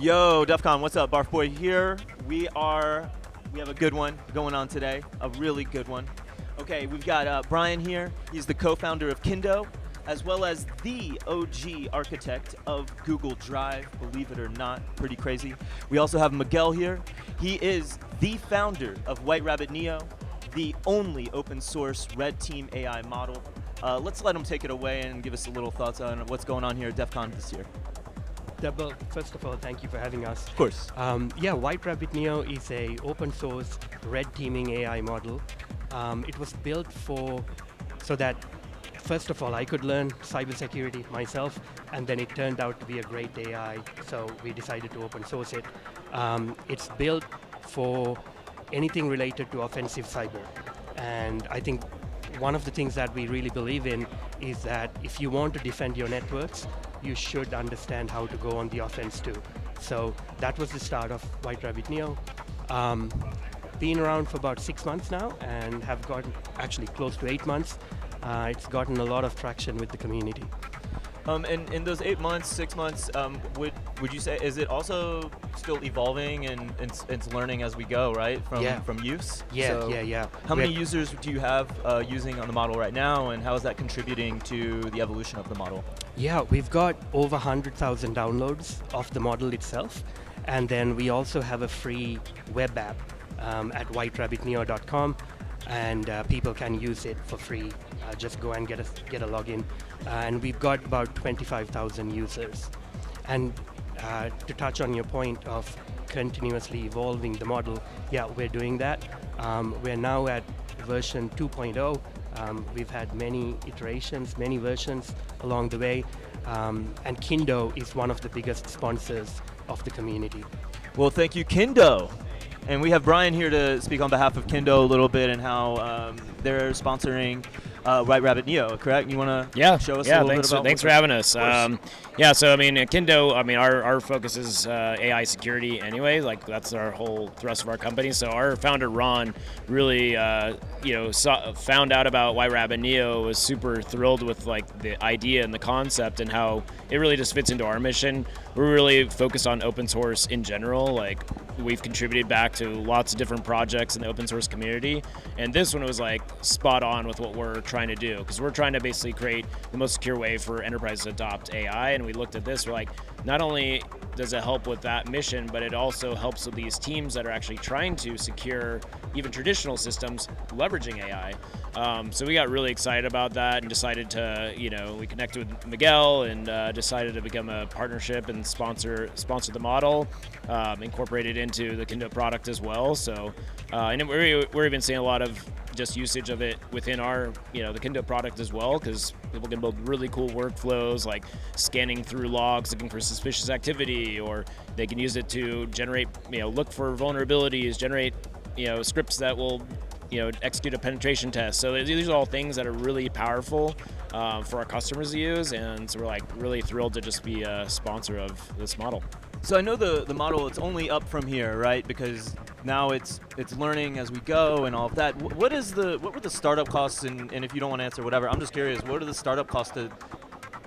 Yo, DEF CON, what's up? Barf Boy here. We are, we have a good one going on today, a really good one. Okay, we've got uh, Brian here. He's the co-founder of Kindo, as well as the OG architect of Google Drive, believe it or not, pretty crazy. We also have Miguel here. He is the founder of White Rabbit Neo, the only open source red team AI model. Uh, let's let him take it away and give us a little thoughts on what's going on here at DEF CON this year. First of all, thank you for having us. Of course. Um, yeah, White Rabbit Neo is a open source red teaming AI model. Um, it was built for so that first of all I could learn cybersecurity myself, and then it turned out to be a great AI. So we decided to open source it. Um, it's built for anything related to offensive cyber, and I think one of the things that we really believe in is that if you want to defend your networks, you should understand how to go on the offense too. So that was the start of White Rabbit Neo. Um, been around for about six months now and have gotten actually close to eight months. Uh, it's gotten a lot of traction with the community. Um, and in those eight months, six months, um, would would you say is it also still evolving and it's, it's learning as we go, right? From Yeah. from use. Yeah, So yeah, yeah. How We're- many users do you have uh, using on the model right now, and how is that contributing to the evolution of the model? Yeah, we've got over 100,000 downloads of the model itself. And then we also have a free web app um, at whiterabbitneo.com. And uh, people can use it for free. Uh, just go and get a, get a login. Uh, and we've got about 25,000 users. And uh, to touch on your point of continuously evolving the model, yeah, we're doing that. Um, we're now at version 2.0. Um, we've had many iterations, many versions along the way, um, and Kindo is one of the biggest sponsors of the community. Well, thank you, Kindo. And we have Brian here to speak on behalf of Kindo a little bit and how um, they're sponsoring uh, White Rabbit Neo, correct? You want to Yeah, show us yeah. a little thanks, bit about thanks for having us. Um, yeah, so I mean, at Kindo, I mean, our, our focus is uh, AI security anyway. Like that's our whole thrust of our company. So our founder Ron really, uh, you know, saw, found out about White Rabbit Neo, was super thrilled with like the idea and the concept and how it really just fits into our mission. We're really focused on open source in general. Like we've contributed back to lots of different projects in the open source community, and this one was like spot on with what we're trying to do because we're trying to basically create the most secure way for enterprises to adopt AI. And we looked at this, we're like, not only does it help with that mission, but it also helps with these teams that are actually trying to secure even traditional systems leveraging AI. Um, so we got really excited about that and decided to, you know, we connected with Miguel and uh, decided to become a partnership and sponsor sponsor the model, um, incorporate it into the Kindo product as well. So, uh, and we're, we're even seeing a lot of just usage of it within our, you know, the Kindo product as well, because people can build really cool workflows like scanning through logs, looking for suspicious activity, or they can use it to generate, you know, look for vulnerabilities, generate, you know, scripts that will, you know, execute a penetration test. So these are all things that are really powerful um, for our customers to use, and so we're like really thrilled to just be a sponsor of this model. So I know the the model it's only up from here, right? Because now it's it's learning as we go and all of that. Wh- What is the what were the startup costs? And, and if you don't want to answer, whatever. I'm just curious. What are the startup costs to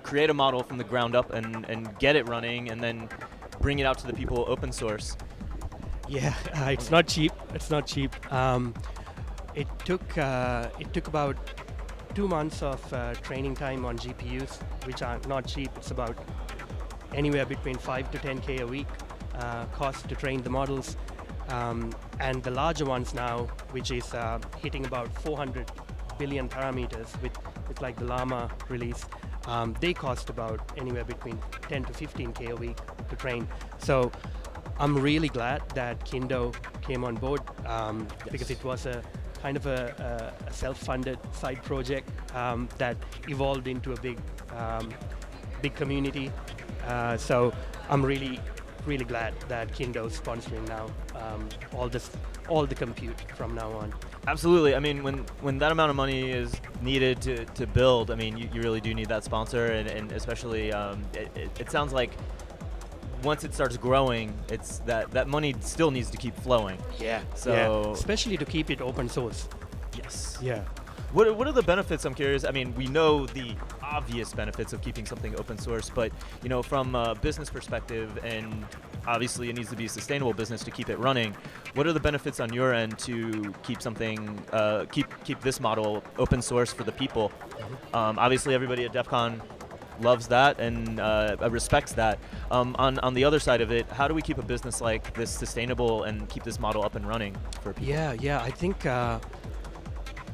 create a model from the ground up and and get it running and then bring it out to the people open source? Yeah, uh, it's not cheap. It's not cheap. Um, it took uh, it took about two months of uh, training time on GPUs, which are not cheap. It's about anywhere between five to 10k a week uh, cost to train the models. Um, and the larger ones now, which is uh, hitting about 400 billion parameters with, with like the Llama release, um, they cost about anywhere between 10 to 15k a week to train. So I'm really glad that Kindo came on board um, because it was a kind of a, a, a self-funded side project um, that evolved into a big, um, big community. Uh, so I'm really, really glad that Kindo's sponsoring now um, all this, all the compute from now on. Absolutely. I mean, when when that amount of money is needed to, to build, I mean, you, you really do need that sponsor, and, and especially, um, it, it, it sounds like once it starts growing, it's that that money still needs to keep flowing. Yeah. So- especially to keep it open source. Yes. Yeah. What are, what are the benefits? I'm curious. I mean, we know the obvious benefits of keeping something open source, but you know, from a business perspective and obviously it needs to be a sustainable business to keep it running. What are the benefits on your end to keep something, uh, keep keep this model open source for the people? Mm-hmm. Um, obviously, everybody at DEF CON loves that and uh, respects that. Um, on on the other side of it, how do we keep a business like this sustainable and keep this model up and running for people? Yeah, yeah. I think uh,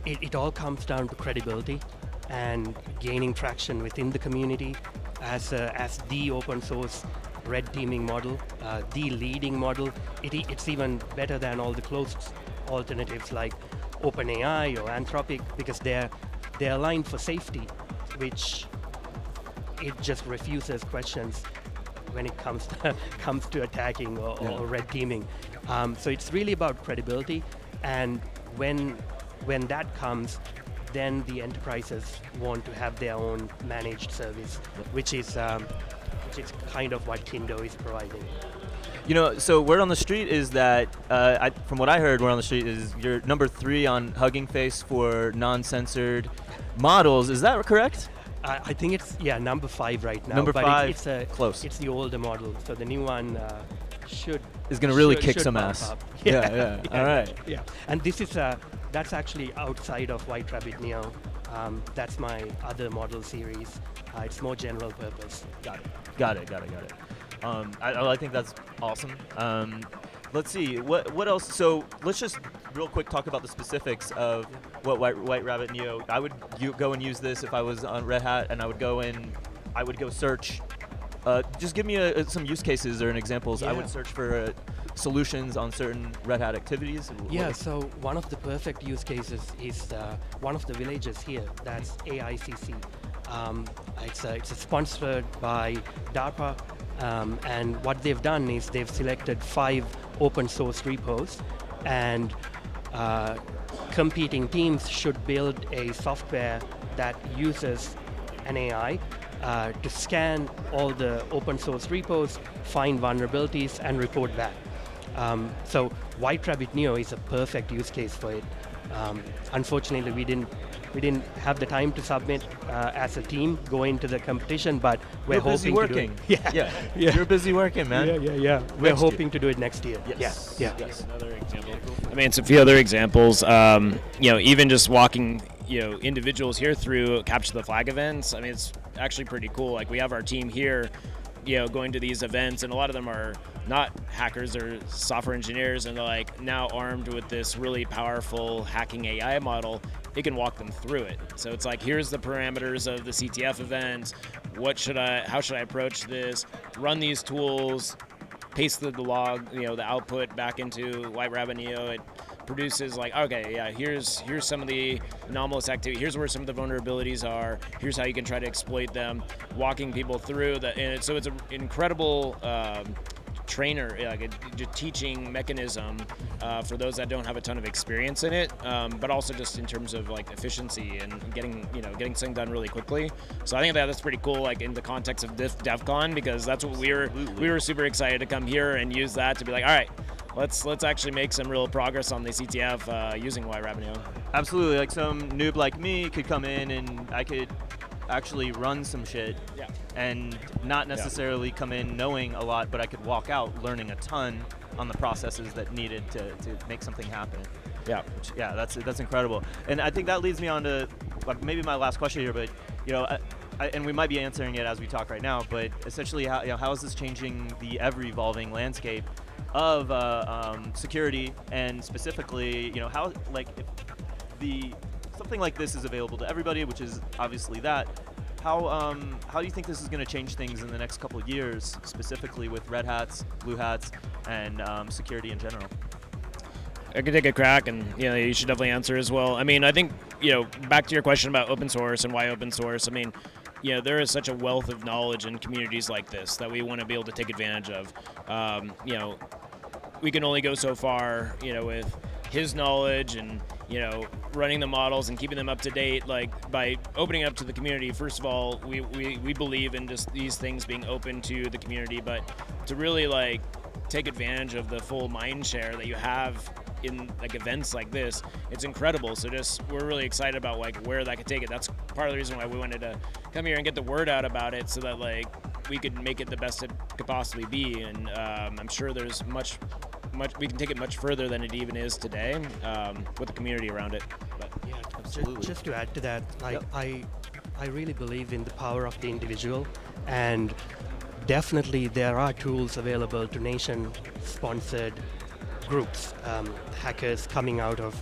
it, it all comes down to credibility and gaining traction within the community as a, as the open source red teaming model, uh, the leading model. It, it's even better than all the closed alternatives like OpenAI or Anthropic because they're they're aligned for safety, which it just refuses questions when it comes to, comes to attacking or, Yeah. or red teaming. Um, so it's really about credibility, and when when that comes, then the enterprises want to have their own managed service, which is um, which is kind of what Kindo is providing. You know, so word on the street is that, uh, I, from what I heard, word on the street is you're number three on Hugging Face for non-censored models. Is that correct? I, I think it's yeah number five right now. Number five, It's, it's a close. It's the older model, so the new one uh, should Is gonna really should- kick should some ass. up. Yeah, yeah. All right. Yeah, and this is uh, that's actually outside of White Rabbit Neo. Um, that's my other model series. Uh, it's more general purpose. Got it. Got it. Got it. Got it. Um, I, I think that's awesome. Um, let's see what what else. So let's just real quick talk about the specifics of what White, White Rabbit Neo. I would go and use this if I was on Red Hat, and I would go in. I would go search. Uh, just give me a, some use cases or an examples. I would search for uh, solutions on certain Red Hat activities. Yeah, so one of the perfect use cases is uh, one of the villages here. That's AICC. Um, it's, a, it's a sponsored by DARPA, um, and what they've done is they've selected five open source repos, and uh, competing teams should build a software that uses an AI uh, to scan all the open source repos, find vulnerabilities, and report back. Um, so White Rabbit Neo is a perfect use case for it. Um, unfortunately, we didn't we didn't have the time to submit uh, as a team, go into the competition, but we're You're hoping busy to working. do it. Yeah, yeah. yeah. You're busy working, man. yeah, yeah, yeah. We're Next year. hoping to do it next year. Yes. Yeah, yeah. Yes. Another example. I mean, it's a few other examples. Um, you know, even just walking, you know, individuals here through capture the flag events. I mean, it's actually pretty cool. Like we have our team here, you know, going to these events, and a lot of them are not hackers or software engineers, and they're like now armed with this really powerful hacking AI model. It can walk them through it. So it's like, here's the parameters of the CTF event. What should I? How should I approach this? Run these tools paste the, the log, you know, the output back into White Rabbit Neo. It produces like, okay, yeah, here's here's some of the anomalous activity. Here's where some of the vulnerabilities are. Here's how you can try to exploit them. Walking people through the, and it, so it's an incredible. Um, trainer like a, a teaching mechanism uh, for those that don't have a ton of experience in it um, but also just in terms of like efficiency and getting you know getting something done really quickly so i think that that's pretty cool like in the context of this DEF CON because that's what we were Absolutely. we were super excited to come here and use that to be like all right let's let's actually make some real progress on the ctf uh, using White Rabbit Neo Absolutely. Like some noob like me could come in and I could actually run some shit yeah and not necessarily come in knowing a lot, but I could walk out learning a ton on the processes that needed to, to make something happen. yeah Which, yeah, that's that's incredible. And I think that leads me on to like, maybe my last question here, but you know, I, I, and we might be answering it as we talk right now. But essentially, how you know, how is this changing the ever-evolving landscape of uh, um, security, and specifically, you know, how like if the something like this is available to everybody, which is obviously that. How, um, how do you think this is going to change things in the next couple of years, specifically with red hats, blue hats, and um, security in general? I could take a crack, and you know, you should definitely answer as well. I mean, I think you know, back to your question about open source and why open source. I mean, you know, there is such a wealth of knowledge in communities like this that we want to be able to take advantage of. Um, you know, we can only go so far, you know, with his knowledge and you know running the models and keeping them up to date like by opening up to the community first of all we, we, we believe in just these things being open to the community but to really like take advantage of the full mind share that you have in like events like this it's incredible so just we're really excited about like where that could take it that's part of the reason why we wanted to come here and get the word out about it so that like we could make it the best it could possibly be. And um, I'm sure there's much, much we can take it much further than it even is today um, with the community around it. But Yeah, Absolutely. Just to add to that, like Yep. I, I really believe in the power of the individual, and definitely there are tools available to nation-sponsored groups, um, hackers coming out of.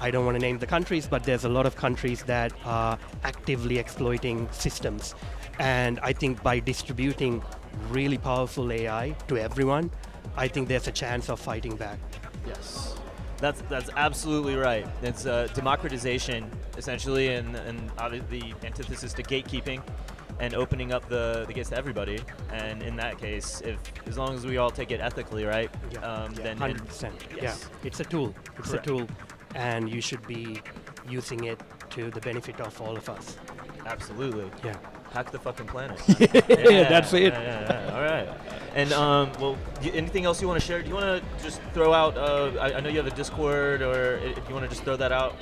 I don't want to name the countries, but there's a lot of countries that are actively exploiting systems, and I think by distributing really powerful AI to everyone, I think there's a chance of fighting back. Yes, that's that's absolutely right. It's uh, democratization essentially, and and obviously the antithesis to gatekeeping, and opening up the, the gates to everybody. And in that case, if as long as we all take it ethically, right, um, then Hundred percent. Yeah, yes. it's a tool. It's Correct. a tool, and you should be using it to the benefit of all of us. absolutely Yeah. Hack the fucking planet. Yeah, that's it. Yeah, yeah, yeah. All right. And um, well, anything else you want to share? Do you want to just throw out? Uh, I, I know you have a Discord, or if you want to just throw that out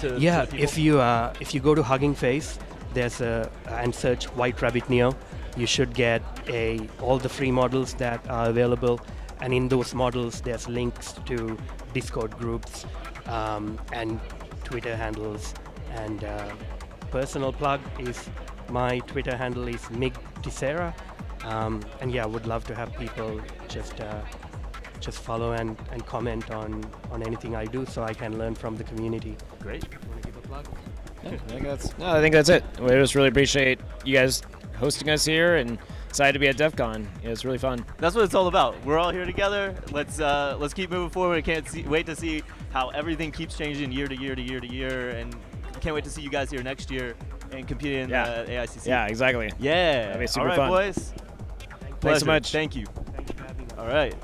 to Yeah. to? If you uh, if you go to Hugging Face, there's a and search White Rabbit Neo, you should get a all the free models that are available, and in those models there's links to Discord groups, um, and Twitter handles, and uh, personal plug is my Twitter handle is Mig Tissera, um, and yeah, I would love to have people just. Uh, just follow and, and comment on, on anything I do so I can learn from the community. Great. Want to give a plug? yeah, I think that's no, I think that's it. We just really appreciate you guys hosting us here and excited to be at DEF CON. Yeah, it's really fun. That's what it's all about. We're all here together. Let's uh, let's keep moving forward. I can't see, wait to see how everything keeps changing year to year to year to year, and can't wait to see you guys here next year and competing in Yeah. the AICC. Yeah, exactly. Yeah. That'd be super all right, fun. boys. Thanks so much. Thank you. Thank you for having us. All right.